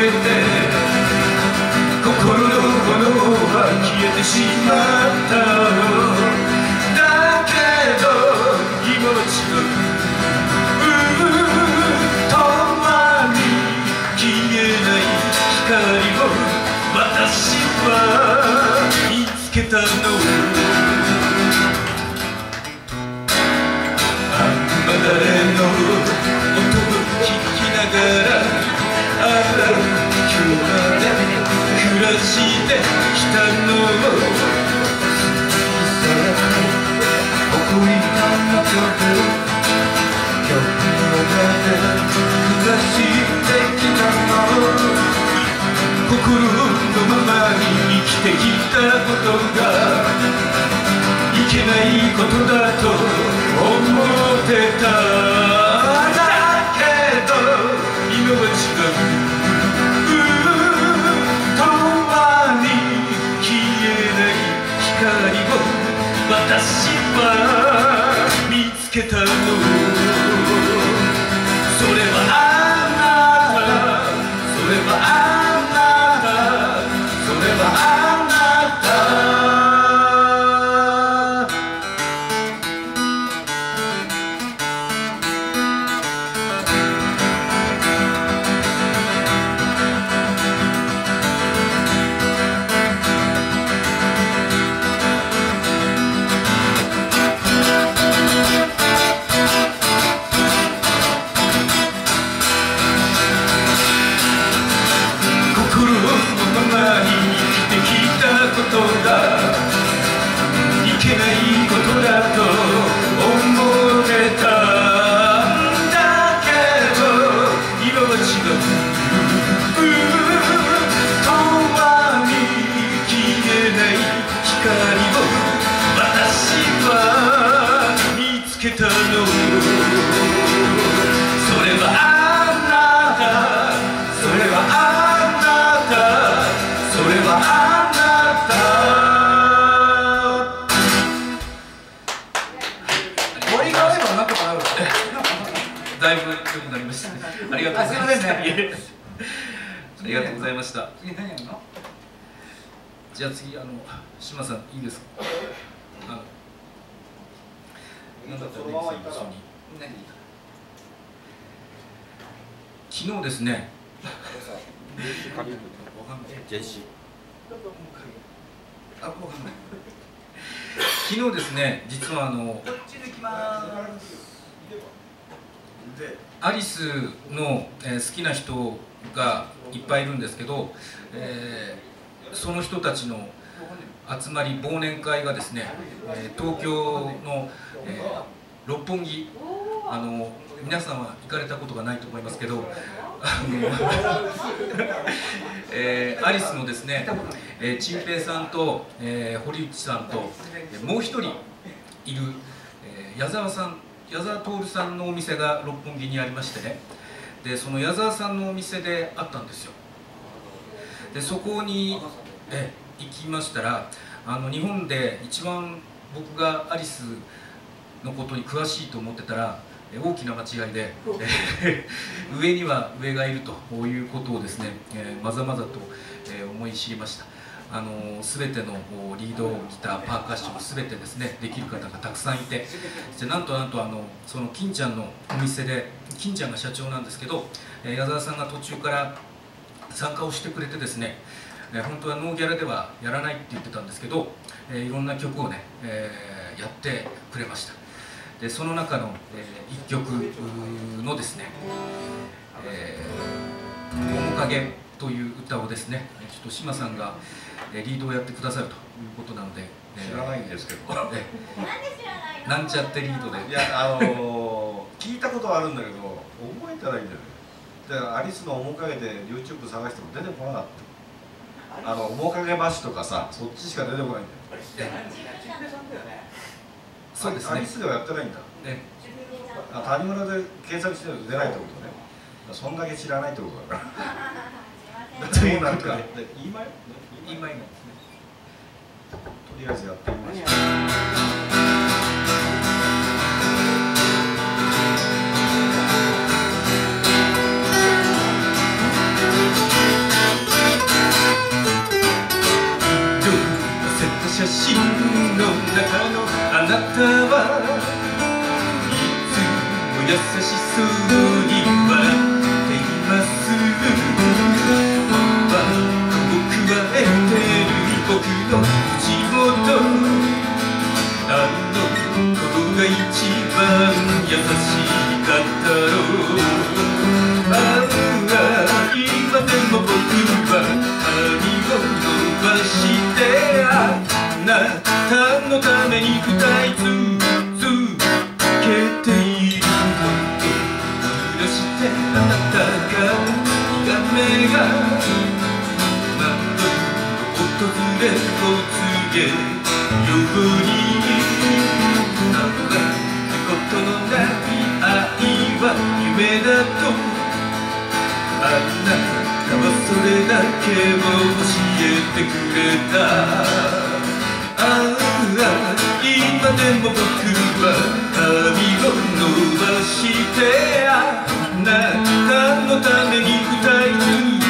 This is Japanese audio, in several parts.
けて心の炎は消えてしまっただけど今は違う共に消えない光を私は見つけたの。あんま誰の音を聞きながらあらしてきたの誇りの中で今日まで暮らしてきたの心のままに生きてきたことがいけないことだと思ってただけど今は違う私は見つけたの。それたのそれはあなたそれはあなたそれはあなた森があればなんとかなるだ。いぶ良くなりましたねありがとうございましたあすいませんねいえありがとうございました次何やるのじゃあ次あの島さんいいですかあのなんだったらレイさん一緒に何？昨日ですね。ジェシあご飯昨日ですね実はあのアリスの、えー好きな人がいっぱいいるんですけど、えーその人たちの集まり忘年会がですね、えー東京の、えー六本木。あの皆さんは行かれたことがないと思いますけどあの、えーアリスのですねえー陳平さんと、えー堀内さんと、えーもう一人いる、えー矢沢さん矢沢徹さんのお店が六本木にありましてね。でその矢沢さんのお店であったんですよ。でそこに、えー行きましたらあの日本で一番僕がアリスのことに詳しいと思ってたらえー大きな間違いで、えー 上には上がいるということをですね、えーまざまざと、えー思い知りました。あの全てのリードギターパーカッション全てですねできる方がたくさんいてでなんとなんとあのその金ちゃんのお店で金ちゃんが社長なんですけど、えー矢沢さんが途中から参加をしてくれてですね、えー本当はノーギャラではやらないって言ってたんですけど、えーいろんな曲をね、えーやってくれましたでその中の、えー一曲のですね「えー面影」という歌をですねちょっと志麻さんがえーリードをやってくださるということなので、えー知らないんですけど。えーなんちゃってリードで。いやあのー聞いたことはあるんだけど覚えてないんだよね。だからアリスの面影で YouTube 探しても出てこなかった。あの面影橋とかさそっちしか出てこないんだよそうですね。アリスではやってないんだ。えあ谷村で検索してると出ないってことね。そんだけ知らないってことだから。うなんかかで言い前今今ですねとりあえずやってみましょう「写真の中のあなたはいつも優しそうに笑っています僕符く加えてる僕の地元あの子が一番優しいのために二つつけていること許してあなたが画面が窓の訪れを告げようにあんなことのない愛は夢だとあなたはそれだけを教えてくれた。が今でも僕は髪を伸ばしてあなたのために二人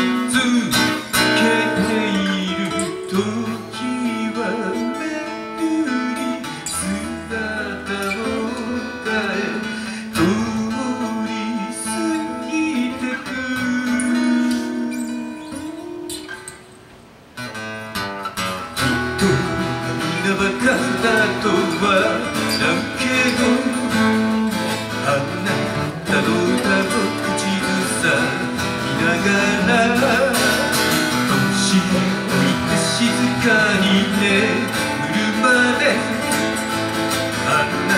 に眠るまであな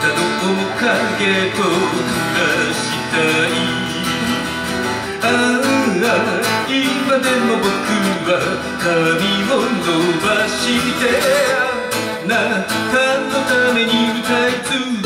たの面影と暮らしたいああ今でも僕は髪を伸ばしてあなたのために歌い続け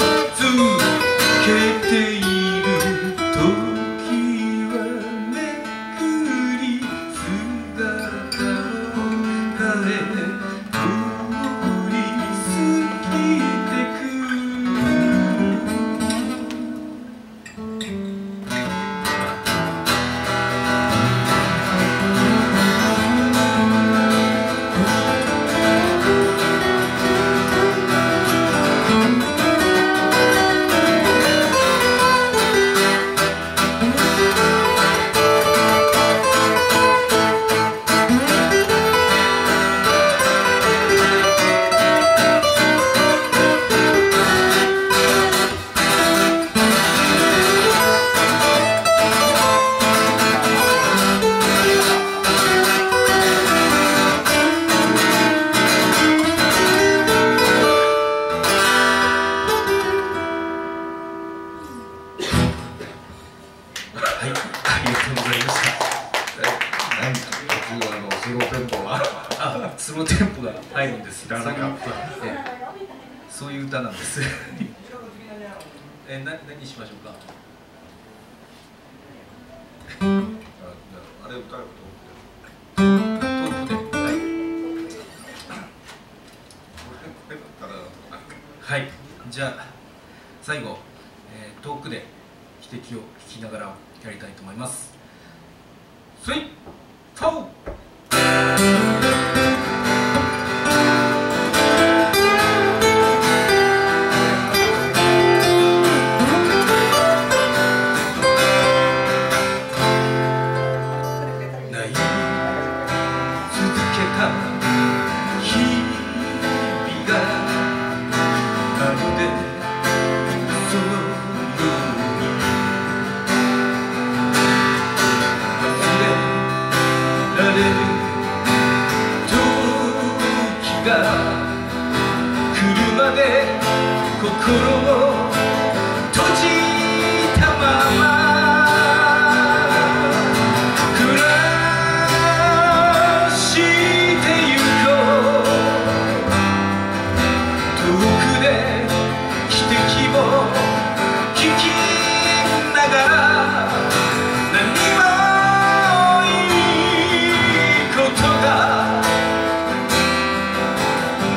いう歌なんです。え、な、何にしましょうか？あれ歌うとトークで、はい、これこれだったらはい、じゃあ、最後、えー、トークで汽笛を弾きながらやりたいと思います。スイッ、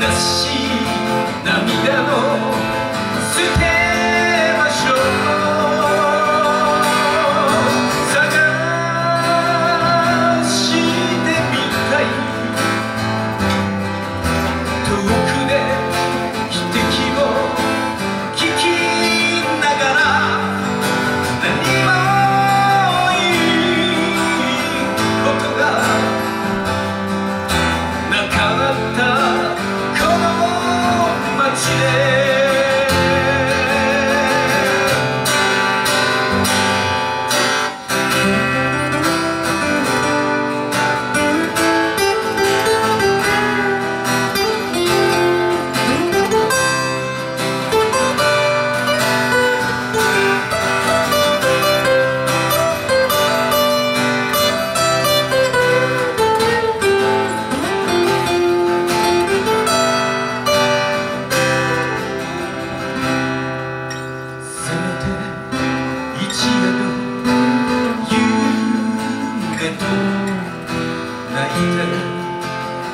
出し涙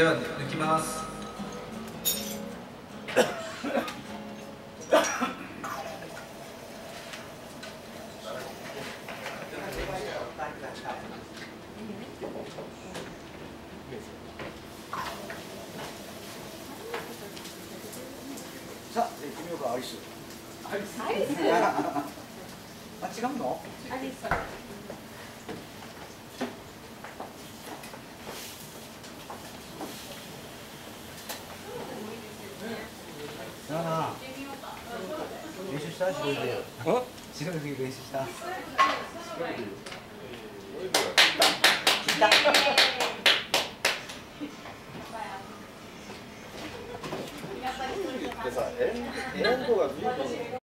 では抜きます。白いで。練習した。